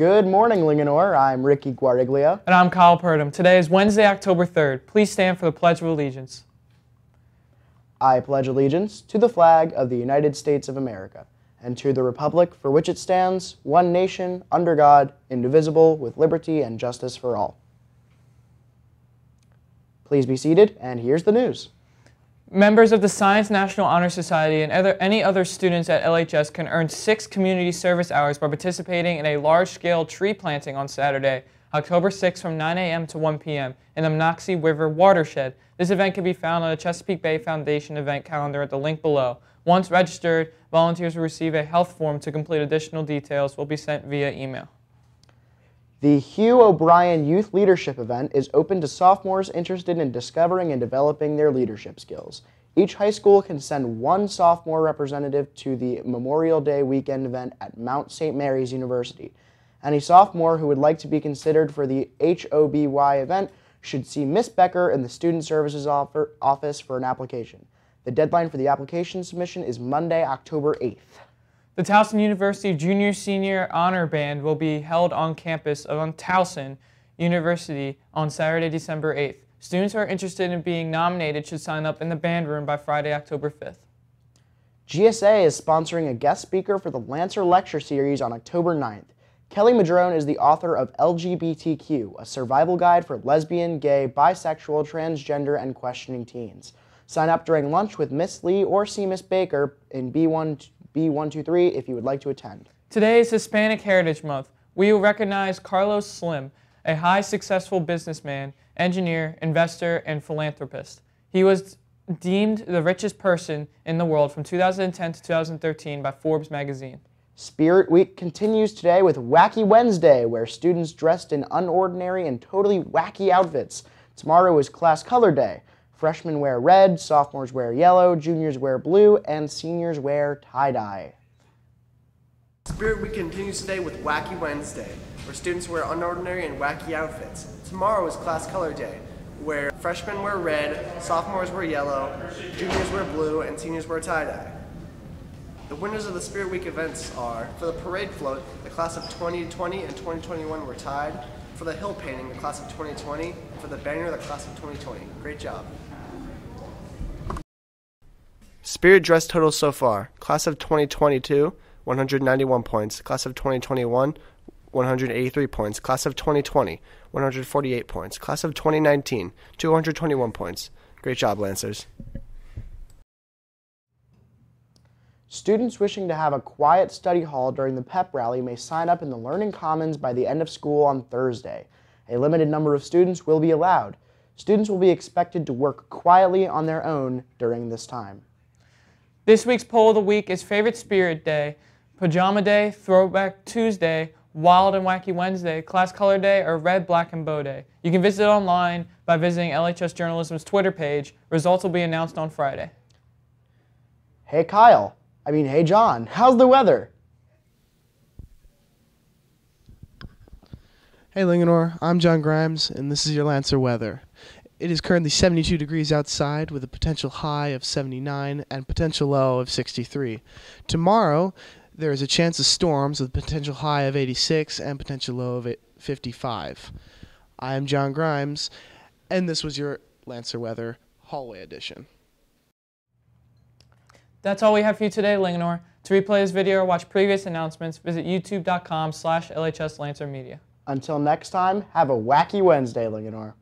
Good morning, Linganore. I'm Ricky Guariglia. And I'm Kyle Purdom. Today is Wednesday, October 3rd. Please stand for the Pledge of Allegiance. I pledge allegiance to the flag of the United States of America and to the republic for which it stands, one nation, under God, indivisible, with liberty and justice for all. Please be seated, and here's the news. Members of the Science National Honor Society and other, any other students at LHS can earn six community service hours by participating in a large-scale tree planting on Saturday, October 6 from 9 a.m. to 1 p.m. in the Monocacy River watershed. This event can be found on the Chesapeake Bay Foundation event calendar at the link below. Once registered, volunteers will receive a health form to complete additional details will be sent via email. The Hugh O'Brian Youth Leadership event is open to sophomores interested in discovering and developing their leadership skills. Each high school can send one sophomore representative to the Memorial Day weekend event at Mount St. Mary's University. Any sophomore who would like to be considered for the HOBY event should see Miss Becker in the Student Services office for an application. The deadline for the application submission is Monday, October 8th. The Towson University Junior Senior Honor Band will be held on campus of Towson University on Saturday, December 8th. Students who are interested in being nominated should sign up in the band room by Friday, October 5th. GSA is sponsoring a guest speaker for the Lancer Lecture Series on October 9th. Kelly Madrone is the author of LGBTQ, a survival guide for lesbian, gay, bisexual, transgender, and questioning teens. Sign up during lunch with Miss Lee or see Miss Baker in B1 B123 if you would like to attend. Today is Hispanic Heritage Month. We will recognize Carlos Slim, a high successful businessman, engineer, investor, and philanthropist. He was deemed the richest person in the world from 2010 to 2013 by Forbes magazine. Spirit Week continues today with Wacky Wednesday, where students dressed in unordinary and totally wacky outfits. Tomorrow is Class Color Day. Freshmen wear red, sophomores wear yellow, juniors wear blue, and seniors wear tie-dye. Spirit Week continues today with Wacky Wednesday, where students wear unordinary and wacky outfits. Tomorrow is Class Color Day, where freshmen wear red, sophomores wear yellow, juniors wear blue, and seniors wear tie-dye. The winners of the Spirit Week events are, for the parade float, the class of 2020 and 2021 were tied, for the hill painting, the class of 2020, and for the banner, the class of 2020. Great job. Spirit dress totals so far. Class of 2022, 191 points. Class of 2021, 183 points. Class of 2020, 148 points. Class of 2019, 221 points. Great job, Lancers. Students wishing to have a quiet study hall during the pep rally may sign up in the Learning Commons by the end of school on Thursday. A limited number of students will be allowed. Students will be expected to work quietly on their own during this time. This week's poll of the week is Favorite Spirit Day, Pajama Day, Throwback Tuesday, Wild and Wacky Wednesday, Class Color Day, or Red, Black, and Bow Day. You can visit it online by visiting LHS Journalism's Twitter page. Results will be announced on Friday. Hey Kyle, I mean, hey John, how's the weather? Hey Linganore, I'm John Grimes, and this is your Lancer weather. It is currently 72 degrees outside with a potential high of 79 and potential low of 63. Tomorrow, there is a chance of storms with a potential high of 86 and potential low of 55. I am John Grimes, and this was your Lancer Weather Hallway Edition. That's all we have for you today, Linganore. To replay this video or watch previous announcements, visit youtube.com slash LHS Lancer Media. Until next time, have a wacky Wednesday, Linganore.